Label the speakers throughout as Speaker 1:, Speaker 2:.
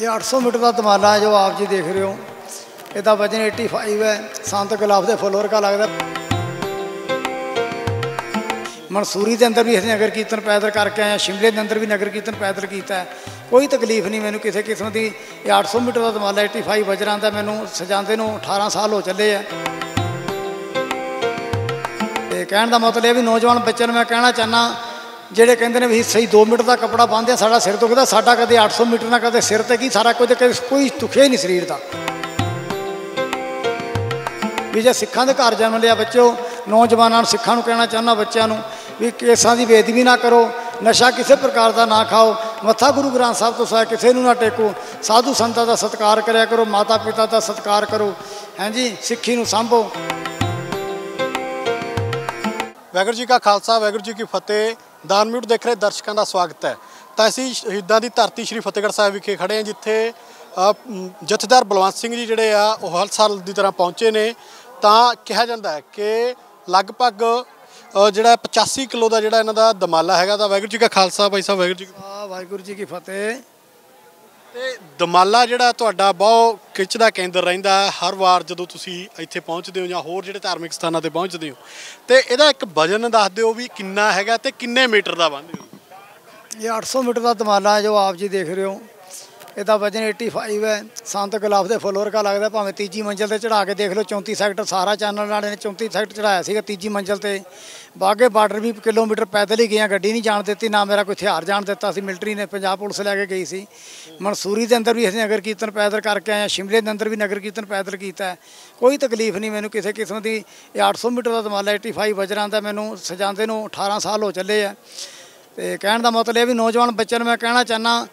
Speaker 1: ਇਹ 800 ਮੀਟਰ ਦਾ ਤਮਾਲਾ ਜੋ ਆਪ ਜੀ ਦੇਖ ਰਹੇ ਹੋ। ਇਹਦਾ ਵਜਨ 85 ਹੈ। ਸੰਤ ਗੁਲਾਬ ਦੇ ਫੁੱਲ ਵਰਗਾ ਲੱਗਦਾ। ਮਨਸੂਰੀ ਦੇ ਅੰਦਰ ਵੀ ਅਸੀਂ ਨਗਰ ਕੀਰਤਨ ਪੈਦਲ ਕਰਕੇ ਆਏ ਸ਼ਿਮਲੇ ਦੇ ਅੰਦਰ ਵੀ ਨਗਰ ਕੀਰਤਨ ਪੈਦਲ ਕੀਤਾ ਕੋਈ ਤਕਲੀਫ ਨਹੀਂ ਮੈਨੂੰ ਕਿਸੇ ਕਿਸਮ ਦੀ। ਇਹ 800 ਮੀਟਰ ਦਾ ਤਮਾਲਾ 85 ਵਜਰਾਂ ਦਾ ਮੈਨੂੰ ਸਜਾਉਂਦੇ ਨੂੰ 18 ਸਾਲ ਹੋ ਚੱਲੇ ਆ। ਤੇ ਕਹਿਣ ਦਾ ਮਤਲਬ ਇਹ ਵੀ ਨੌਜਵਾਨ ਬੱਚਿਆਂ ਨੂੰ ਮੈਂ ਕਹਿਣਾ ਚਾਹਨਾ ਜਿਹੜੇ ਕਹਿੰਦੇ ਨੇ ਵੀ ਸਹੀ 2 ਮੀਟਰ ਦਾ ਕੱਪੜਾ ਪਾਉਂਦੇ ਆ, ਸਾਡਾ ਸਿਰ ਦੁਖਦਾ, ਸਾਡਾ ਕਦੇ 800 ਮੀਟਰ ਨਾ ਕਦੇ ਸਿਰ ਤੇ ਕੀ ਸਾਰਾ ਕੁਝ ਕਦੇ ਕੋਈ ਦੁਖਿਆ ਹੀ ਨਹੀਂ ਸਰੀਰ ਦਾ। ਵੀ ਜੇ ਸਿੱਖਾਂ ਦੇ ਘਰ ਜਨਮ ਲਿਆ ਬੱਚੋ ਨੌਜਵਾਨਾਂ ਨੂੰ ਸਿੱਖਾਂ ਨੂੰ ਕਹਿਣਾ ਚਾਹੁੰਦਾ ਬੱਚਿਆਂ ਨੂੰ ਵੀ ਕੇਸਾਂ ਦੀ ਬੇਦਬੀ ਨਾ ਕਰੋ, ਨਸ਼ਾ ਕਿਸੇ ਪ੍ਰਕਾਰ ਦਾ ਨਾ ਖਾਓ, ਮੱਥਾ ਗੁਰੂ ਗ੍ਰੰਥ ਸਾਹਿਬ ਤੋਂ ਸਿਵਾ ਕਿਸੇ ਨੂੰ ਨਾ ਟੇਕੋ, ਸਾਧੂ ਸੰਤਾਂ ਦਾ ਸਤਿਕਾਰ ਕਰਿਆ ਕਰੋ, ਮਾਤਾ ਪਿਤਾ ਦਾ ਸਤਿਕਾਰ ਕਰੋ ਹਾਂਜੀ ਸਿੱਖੀ ਨੂੰ ਸੰਭੋ।
Speaker 2: ਵਾਹਿਗੁਰੂ ਜੀ ਕਾ ਖਾਲਸਾ, ਵਾਹਿਗੁਰੂ ਜੀ ਕੀ ਫਤਿਹ। ਦਾਨ ਮਿਊਟ ਦੇਖ ਰਹੇ ਦਰਸ਼ਕਾਂ ਦਾ ਸਵਾਗਤ ਹੈ। ਤਾਂ ਅਸੀਂ ਸ਼ਹੀਦਾਂ ਦੀ ਧਰਤੀ ਸ੍ਰੀ ਫਤਿਹਗੜ੍ਹ ਸਾਹਿਬ ਵਿਖੇ ਖੜੇ ਹਾਂ, ਜਿੱਥੇ ਜਥੇਦਾਰ ਬਲਵੰਤ ਸਿੰਘ ਜੀ ਜਿਹੜੇ ਆ, ਉਹ ਹਰ ਸਾਲ ਦੀ ਤਰ੍ਹਾਂ ਪਹੁੰਚੇ ਨੇ। ਤਾਂ ਕਿਹਾ ਜਾਂਦਾ ਹੈ ਕਿ ਲਗਭਗ ਜਿਹੜਾ 85 ਕਿਲੋ ਦਾ ਜਿਹੜਾ ਇਹਨਾਂ ਦਾ ਦਮਾਲਾ ਹੈਗਾ, ਤਾਂ ਵਾਹਿਗੁਰੂ ਜੀ ਕਾ ਖਾਲਸਾ, ਭਾਈ ਸਾਹਿਬ ਵਾਹਿਗੁਰੂ ਜੀ ਕੀ
Speaker 1: ਵਾਹਿਗੁਰੂ ਜੀ ਕੀ ਫਤਿਹ।
Speaker 2: ਤੇ ਦਮਾਲਾ ਜਿਹੜਾ ਤੁਹਾਡਾ ਬਹੁਤ ਖਿੱਚ ਦਾ ਕੇਂਦਰ ਰਹਿੰਦਾ ਹਰ ਵਾਰ ਜਦੋਂ ਤੁਸੀਂ ਇੱਥੇ ਪਹੁੰਚਦੇ ਹੋ ਜਾਂ ਹੋਰ ਜਿਹੜੇ ਧਾਰਮਿਕ ਸਥਾਨਾਂ ਤੇ ਪਹੁੰਚਦੇ ਹੋ, ਤੇ ਇਹਦਾ ਇੱਕ ਵਜਨ ਦੱਸ ਦਿਓ ਵੀ ਕਿੰਨਾ ਹੈਗਾ ਤੇ ਕਿੰਨੇ ਮੀਟਰ ਦਾ ਬੰਨ੍ਹਦੇ ਹੋ
Speaker 1: ਇਹ 800 ਮੀਟਰ ਦਾ ਦਮਾਲਾ ਜੋ ਆਪ ਜੀ ਦੇਖ ਰਹੇ ਹੋ। ਇਹਦਾ ਵਜਨ 85 ਹੈ। ਸੰਤ ਗੁਲਾਬ ਦੇ ਫੁੱਲ ਵਰਗਾ ਲੱਗਦਾ, ਭਾਵੇਂ ਤੀਜੀ ਮੰਜ਼ਲ ਤੇ ਚੜਾ ਕੇ ਦੇਖ ਲਓ 34 ਸੈਕਟਰ ਸਾਰਾ ਚੈਨਲ ਵਾਲੇ ਨੇ 34 ਸੈਕਟਰ ਚੜਾਇਆ ਸੀਗਾ ਤੀਜੀ ਮੰਜ਼ਲ ਤੇ। ਬਾਗੇ ਬਾਰਡਰ ਵੀ ਕਿਲੋਮੀਟਰ ਪੈਦਲ ਹੀ ਗਏ ਗੱਡੀ ਨਹੀਂ ਜਾਣ ਦਿੱਤੀ, ਨਾ ਮੇਰਾ ਕੋਈ ਹਥਿਆਰ ਜਾਣ ਦਿੱਤਾ ਸੀ ਮਿਲਟਰੀ ਨੇ ਪੰਜਾਬ ਪੁਲਿਸ ਲੈ ਕੇ ਗਈ ਸੀ। ਮਨਸੂਰੀ ਦੇ ਅੰਦਰ ਵੀ ਅਸੀਂ ਨਗਰ ਕੀਰਤਨ ਪੈਦਲ ਕਰਕੇ ਆਏ ਹਾਂ ਸ਼ਿਮਲੇ ਦੇ ਅੰਦਰ ਵੀ ਨਗਰ ਕੀਰਤਨ ਪੈਦਲ ਕੀਤਾ ਕੋਈ ਤਕਲੀਫ ਨਹੀਂ, ਮੈਨੂੰ ਕਿਸੇ ਕਿਸਮ ਦੀ ਇਹ 800 ਮੀਟਰ ਦਾ ਤਮਾਲਾ 85 ਵਜਰਾਂ ਦਾ ਮੈਨੂੰ ਸਜਾਉਂਦੇ ਨੂੰ 18 ਸਾਲ ਹੋ ਚੱਲੇ ਆ। ਤੇ ਕਹਿਣ ਦਾ ਮਤਲਬ ਇਹ ਵੀ ਨੌਜਵਾਨ ਬੱਚਿਆਂ ਨੂੰ ਮੈਂ ਕਹਿਣਾ ਚਾਹਨਾ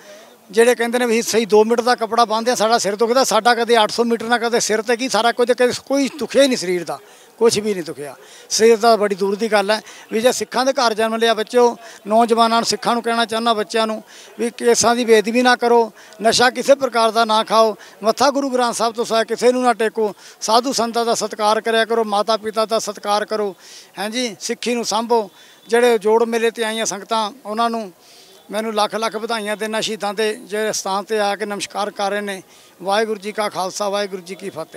Speaker 1: ਜਿਹੜੇ ਕਹਿੰਦੇ ਨੇ ਵੀ ਸਹੀ 2 ਮੀਟਰ ਦਾ ਕੱਪੜਾ ਪਾਉਂਦੇ ਆ, ਸਾਡਾ ਸਿਰ ਦੁਖਦਾ, ਸਾਡਾ ਕਦੇ 800 ਮੀਟਰ ਨਾਲ ਕਦੇ ਸਿਰ ਤੇ ਕੀ ਸਾਰਾ ਕੁਝ ਕਦੇ ਕੋਈ ਦੁਖਿਆ ਹੀ ਨਹੀਂ ਸਰੀਰ ਦਾ ਕੁਝ ਵੀ ਨਹੀਂ ਦੁਖਿਆ। ਸਰੀਰ ਦਾ ਬੜੀ ਦੂਰ ਦੀ ਗੱਲ ਹੈ। ਵੀ ਜੇ ਸਿੱਖਾਂ ਦੇ ਘਰ ਜਨਮ ਲਿਆ ਬੱਚੋ ਨੌਜਵਾਨਾਂ ਨੂੰ ਸਿੱਖਾਂ ਨੂੰ ਕਹਿਣਾ ਚਾਹੁੰਦਾ ਬੱਚਿਆਂ ਨੂੰ ਵੀ ਕੇਸਾਂ ਦੀ ਬੇਦਬੀ ਨਾ ਕਰੋ, ਨਸ਼ਾ ਕਿਸੇ ਪ੍ਰਕਾਰ ਦਾ ਨਾ ਖਾਓ, ਮੱਥਾ ਗੁਰੂ ਗ੍ਰੰਥ ਸਾਹਿਬ ਤੋਂ ਸਿਵਾ ਕਿਸੇ ਨੂੰ ਨਾ ਟੇਕੋ, ਸਾਧੂ ਸੰਤਾਂ ਦਾ ਸਤਿਕਾਰ ਕਰਿਆ ਕਰੋ, ਮਾਤਾ ਪਿਤਾ ਦਾ ਸਤਿਕਾਰ ਕਰੋ ਹਾਂਜੀ ਸਿੱਖੀ ਨੂੰ ਸੰਭੋ, ਜਿਹੜੇ ਜੋੜ ਮੇਲੇ ਤੇ ਆਈਆਂ ਸੰਗਤਾਂ, ਉਹਨਾਂ ਨੂੰ ਮੈਨੂੰ ਲੱਖ ਲੱਖ ਵਧਾਈਆਂ ਦੇਣਾ ਸ਼ਹੀਦਾਂ ਦੇ ਜਿਹੜੇ ਸਥਾਨ ਤੇ ਆ ਕੇ ਨਮਸਕਾਰ ਕਰ ਰਹੇ ਨੇ। ਵਾਹਿਗੁਰੂ ਜੀ ਕਾ ਖਾਲਸਾ, ਵਾਹਿਗੁਰੂ ਜੀ ਕੀ ਫਤਿਹ।